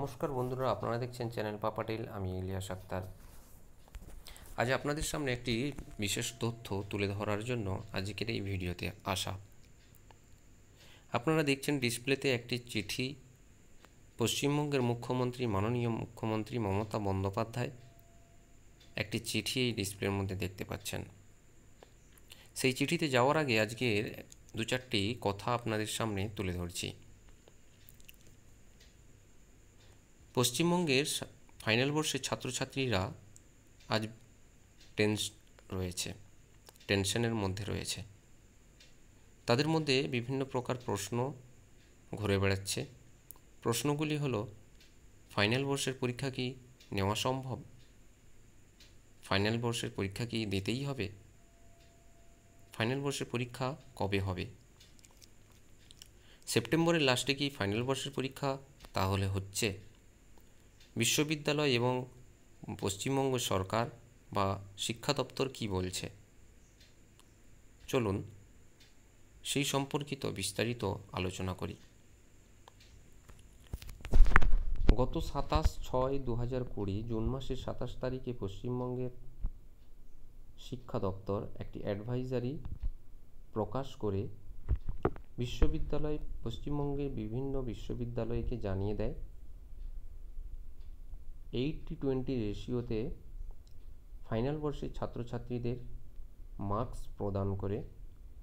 নমস্কার বন্ধুরা, আপনারা দেখছেন চ্যানেল পাপাটেল আমি ইলিয়াস আক্তার। আজ আপনাদের সামনে একটি বিশেষ তথ্য তুলে ধরার জন্য আজকের এই ভিডিওতে আসা। আপনারা দেখছেন ডিসপ্লেতে একটি চিঠি। পশ্চিমবঙ্গের মুখ্যমন্ত্রী, মাননীয় মুখ্যমন্ত্রী মমতা বন্দ্যোপাধ্যায় একটি চিঠি এই ডিসপ্লের মধ্যে দেখতে পাচ্ছেন। সেই চিঠিতে যাওয়ার আগে আজকের দু চারটি কথা আপনাদের সামনে তুলে ধরছি। পশ্চিমবঙ্গের ফাইনাল বর্ষের ছাত্রছাত্রীরা আজ টেন্স রয়েছে টেনশনের মধ্যে রয়েছে। তাদের মধ্যে বিভিন্ন প্রকার প্রশ্ন ঘুরে বেড়াচ্ছে। প্রশ্নগুলি হলো ফাইনাল বর্ষের পরীক্ষা কি নেওয়া সম্ভব? ফাইনাল বর্ষের পরীক্ষা কি দিতেই হবে? ফাইনাল বর্ষের পরীক্ষা কবে হবে? সেপ্টেম্বরের লাস্টে কি ফাইনাল বর্ষের পরীক্ষা তাহলে হচ্ছে? বিশ্ববিদ্যালয় এবং পশ্চিমবঙ্গ সরকার বা শিক্ষা দপ্তর কি বলছে? চলুন সেই সম্পর্কিত বিস্তারিত আলোচনা করি। গত সাতাশ ছয় দু হাজার কুড়ি জুন মাসের সাতাশ তারিখে পশ্চিমবঙ্গের শিক্ষা দপ্তর একটি অ্যাডভাইজারি প্রকাশ করে বিশ্ববিদ্যালয় পশ্চিমবঙ্গের বিভিন্ন বিশ্ববিদ্যালয়কে জানিয়ে দেয়। এইটটি টোয়েন্টি রেশিওতে ফাইনাল বর্ষের ছাত্রছাত্রীদের মার্কস প্রদান করে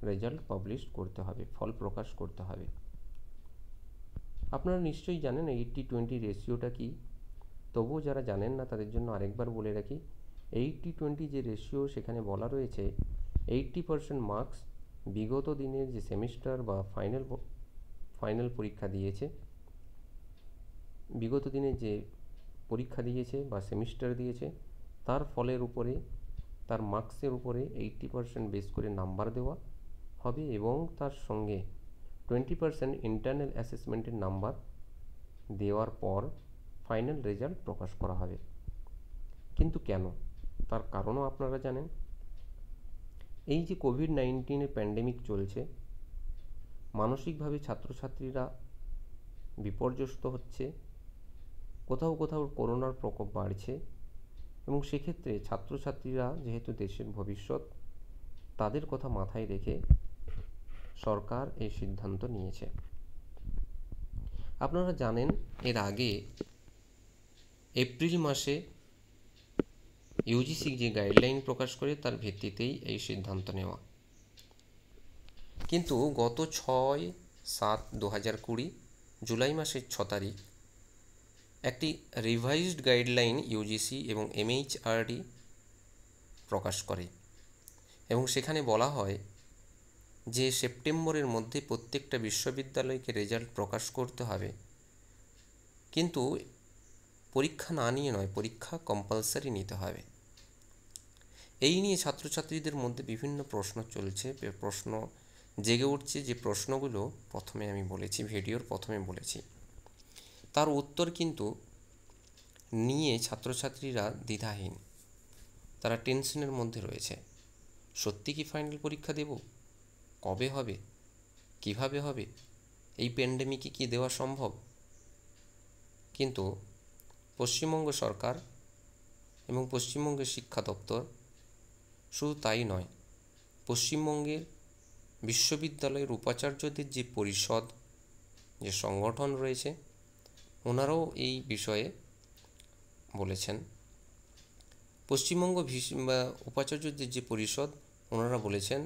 রেজাল্ট পাবলিশ করতে হবে, ফল প্রকাশ করতে হবে। আপনারা নিশ্চয়ই জানেন এইটটি টোয়েন্টি রেশিওটা কি? তবুও যারা জানেন না, তাদের জন্য আরেকবার বলে রাখি এইটটি টোয়েন্টি যে রেশিও সেখানে বলা রয়েছে এইটটি পারসেন্ট মার্কস বিগত দিনের যে সেমিস্টার বা ফাইনাল ফাইনাল পরীক্ষা দিয়েছে, বিগত দিনে যে পরীক্ষা দিয়েছে বা সেমিস্টার দিয়েছে, তার ফলের উপরে, তার মার্কসের উপরে এইটটি পারসেন্ট বেস করে নাম্বার দেওয়া হবে এবং তার সঙ্গে টোয়েন্টি পারসেন্ট ইন্টারনাল অ্যাসেসমেন্টের নাম্বার দেওয়ার পর ফাইনাল রেজাল্ট প্রকাশ করা হবে। কিন্তু কেন? তার কারণও আপনারা জানেন। এই যে কোভিড নাইন্টিনের প্যান্ডেমিক চলছে, মানসিকভাবে ছাত্রছাত্রীরা বিপর্যস্ত হচ্ছে কোথাও কোথাও করোনার প্রকোপ বাড়ছে এবং সেক্ষেত্রে ছাত্রছাত্রীরা যেহেতু দেশের ভবিষ্যৎ, তাদের কথা মাথায় রেখে সরকার এই সিদ্ধান্ত নিয়েছে। আপনারা জানেন, এর আগে এপ্রিল মাসে ইউজিসি যে গাইডলাইন প্রকাশ করে, তার ভিত্তিতেই এই সিদ্ধান্ত নেওয়া। কিন্তু গত ছয় সাত দু হাজার কুড়ি, জুলাই মাসের ছ তারিখ একটি রিভাইজড গাইডলাইন ইউজিসি এবং এমএইচআরডি প্রকাশ করে এবং সেখানে বলা হয় যে সেপ্টেম্বরের মধ্যে প্রত্যেকটা বিশ্ববিদ্যালয়কে রেজাল্ট প্রকাশ করতে হবে। কিন্তু পরীক্ষা না নিয়ে নয়, পরীক্ষা কম্পালসারি নিতে হবে। এই নিয়ে ছাত্রছাত্রীদের মধ্যে বিভিন্ন প্রশ্ন চলছে, প্রশ্ন জেগে উঠছে। যে প্রশ্নগুলো প্রথমে আমি বলেছি, ভিডিওর প্রথমে বলেছি। তার উত্তর কিন্তু নিয়ে ছাত্রছাত্রীরা দ্বিধাহীন। তারা টেনশনের মধ্যে রয়েছে। সত্যি কি ফাইনাল পরীক্ষা দেব? কবে হবে? কীভাবে হবে? এই প্যান্ডেমিকে কি দেওয়া সম্ভব? কিন্তু পশ্চিমবঙ্গ সরকার এবং পশ্চিমবঙ্গের শিক্ষা দপ্তর শুধু তাই নয়, পশ্চিমবঙ্গের বিশ্ববিদ্যালয়ের উপাচার্যদের যে পরিষদ, যে সংগঠন রয়েছে ওনারাও এই বিষয়ে বলেছেন। পশ্চিমবঙ্গ উপাচার্যদের যে পরিষদ, ওনারা বলেছেন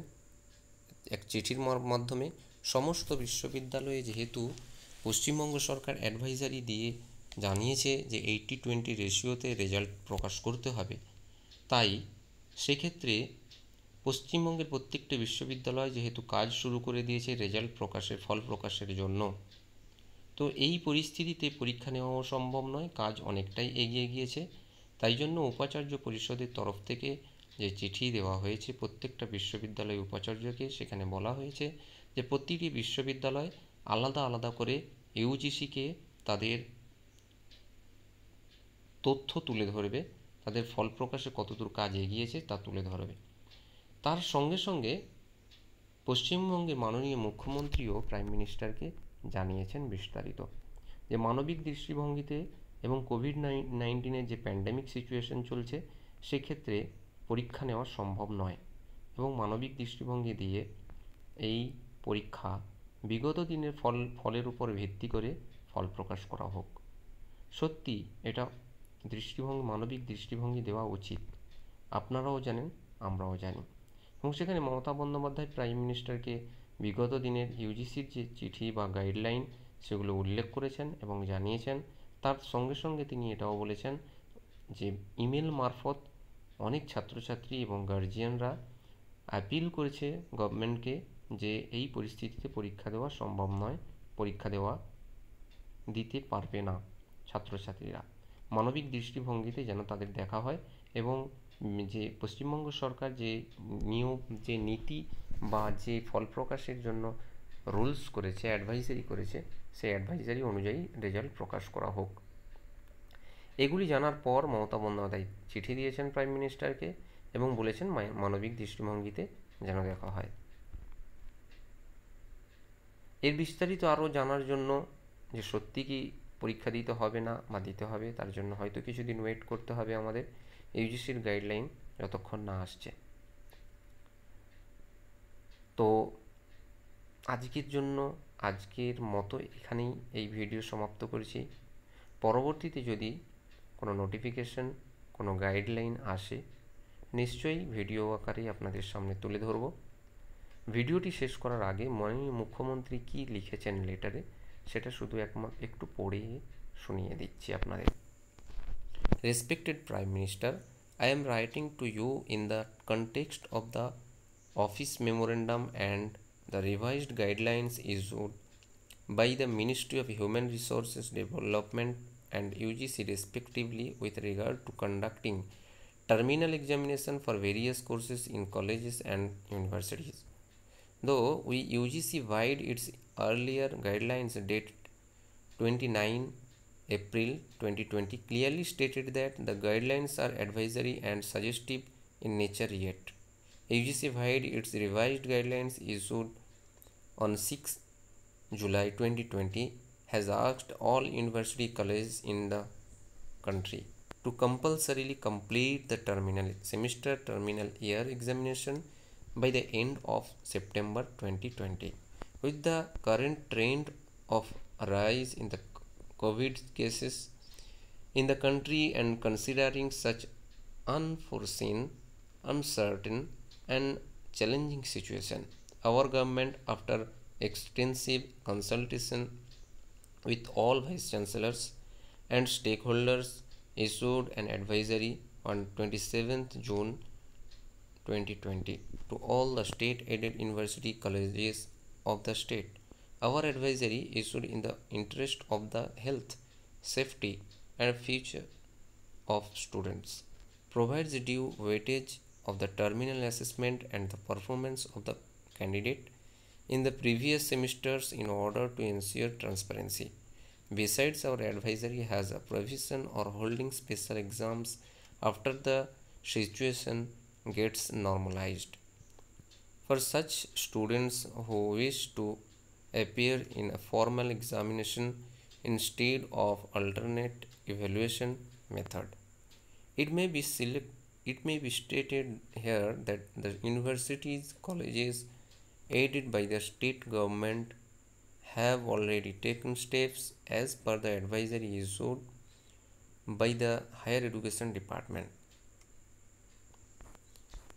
এক চিঠির মাধ্যমে, সমস্ত বিশ্ববিদ্যালয়ে যেহেতু পশ্চিমবঙ্গ সরকার অ্যাডভাইজারি দিয়ে জানিয়েছে যে এইটটি টোয়েন্টি রেশিওতে রেজাল্ট প্রকাশ করতে হবে, তাই সেক্ষেত্রে পশ্চিমবঙ্গের প্রত্যেকটি বিশ্ববিদ্যালয় যেহেতু কাজ শুরু করে দিয়েছে রেজাল্ট প্রকাশের, ফল প্রকাশের জন্য তো এই পরিস্থিতিতে পরীক্ষা নেওয়াও সম্ভব নয়, কাজ অনেকটাই এগিয়ে গিয়েছে। তাই জন্য উপাচার্য পরিষদের তরফ থেকে যে চিঠি দেওয়া হয়েছে, প্রত্যেকটা বিশ্ববিদ্যালয় উপাচার্যকে সেখানে বলা হয়েছে যে প্রতিটি বিশ্ববিদ্যালয় আলাদা আলাদা করে ইউজিসিকে তাদের তথ্য তুলে ধরবে, তাদের ফল প্রকাশে কতদূর কাজ এগিয়েছে তা তুলে ধরবে। তার সঙ্গে সঙ্গে পশ্চিমবঙ্গের মাননীয় মুখ্যমন্ত্রীও প্রাইম মিনিস্টারকে জানিয়েছেন বিস্তারিত। যে মানবিক দৃষ্টিভঙ্গিতে এবং কোভিড নাইন্টিনের যে প্যান্ডেমিক সিচুয়েশন চলছে, সেক্ষেত্রে পরীক্ষা নেওয়া সম্ভব নয় এবং মানবিক দৃষ্টিভঙ্গি দিয়ে এই পরীক্ষা বিগত দিনের ফল, ফলের উপর ভিত্তি করে ফল প্রকাশ করা হোক। সত্যি এটা দৃষ্টিভঙ্গি, মানবিক দৃষ্টিভঙ্গি দেওয়া উচিত। আপনারাও জানেন, আমরাও জানি। এবং সেখানে মমতা বন্দ্যোপাধ্যায় প্রাইম মিনিস্টারকে বিগত দিনের ইউজিসির যে চিঠি বা গাইডলাইন সেগুলো উল্লেখ করেছেন এবং জানিয়েছেন, তার সঙ্গে সঙ্গে তিনি এটাও বলেছেন যে ইমেল মারফত অনেক ছাত্রছাত্রী এবং গার্জিয়ানরা অ্যাপিল করেছে গভর্নমেন্টকে যে এই পরিস্থিতিতে পরীক্ষা দেওয়া সম্ভব নয়, পরীক্ষা দেওয়া দিতে পারবে না ছাত্রছাত্রীরা। মানবিক দৃষ্টিভঙ্গিতে যেন তাদের দেখা হয় এবং যে পশ্চিমবঙ্গ সরকার যে নিয়ম, যে নীতি বা যে ফল প্রকাশের জন্য রুলস করেছে অ্যাডভাইজারি করেছে, সেই অ্যাডভাইজারি অনুযায়ী রেজাল্ট প্রকাশ করা হোক। এগুলি জানার পর মমতা বন্দ্যোপাধ্যায় চিঠি দিয়েছেন প্রাইম মিনিস্টারকে এবং বলেছেন মানবিক দৃষ্টিভঙ্গিতে যেন দেখা হয়। এর বিস্তারিত আরও জানার জন্য যে সত্যি কি পরীক্ষা দিতে হবে না বা দিতে হবে, তার জন্য হয়তো কিছুদিন ওয়েট করতে হবে আমাদের। ইউজিসির গাইডলাইন যতক্ষণ না আসছে। তো আজকের জন্য, আজকের মতো এখানেই এই ভিডিও সমাপ্ত করেছি। পরবর্তীতে যদি কোনো নোটিফিকেশন কোনো গাইডলাইন আসে, নিশ্চয়ই ভিডিও আকারেই আপনাদের সামনে তুলে ধরব। ভিডিওটি শেষ করার আগে মাননীয় মুখ্যমন্ত্রী কি লিখেছেন লেটারে সেটা শুধু একমাত্র একটু পড়ে শুনিয়ে দিচ্ছি আপনাদের। Respected prime minister I am writing to you in the context of the office memorandum and the revised guidelines issued by the Ministry of Human Resources Development and UGC respectively with regard to conducting terminal examination for various courses in colleges and universities. Though we UGC wide its earlier guidelines dated 29 April 2020 clearly stated that the guidelines are advisory and suggestive in nature yet UGC vied its revised guidelines issued on 6 July 2020 has asked all university colleges in the country to compulsorily complete the terminal semester terminal year examination by the end of September 2020. With the current trend of rise in the COVID cases in the country and considering such unforeseen, uncertain, and challenging situation, our government, after extensive consultation with all vice chancellors and stakeholders, issued an advisory on 27th June 2020 to all the state aided university colleges of the state. Our advisory issued in the interest of the health, safety, and future of students provides due weightage of the terminal assessment and the performance of the candidate in the previous semesters in order to ensure transparency. Besides, our advisory has a provision or holding special exams after the situation gets normalized. For such students who wish to appear in a formal examination instead of alternate evaluation method, it may be select, it may be stated here that the universities, colleges aided by the state government have already taken steps as per the advisory issued by the higher education department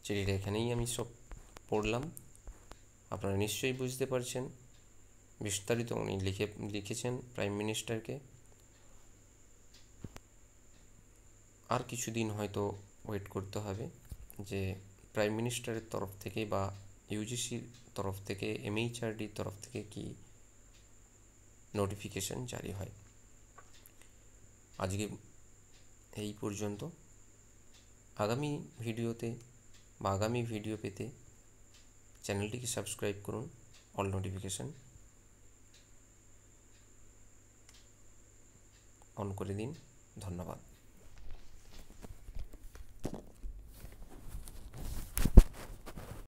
চিঠিটা এখানেই আমি সব পড়লাম আপনারা নিশ্চয়ই বুঝতে পারছেন বিস্তারিত উনি লিখে লিখেছেন প্রাইম মিনিস্টারকে আর কিছুদিন হয়তো ওয়েট করতে হবে যে প্রাইম মিনিস্টারের তরফ থেকে বা ইউজিসির তরফ থেকে এমএইচআরডির তরফ থেকে কি নোটিফিকেশন জারি হয়। আজকে এই পর্যন্ত। আগামী ভিডিওতে বা আগামী ভিডিও পেতে চ্যানেলটিকে সাবস্ক্রাইব করুন অল নোটিফিকেশান অন করে দিন। ধন্যবাদ।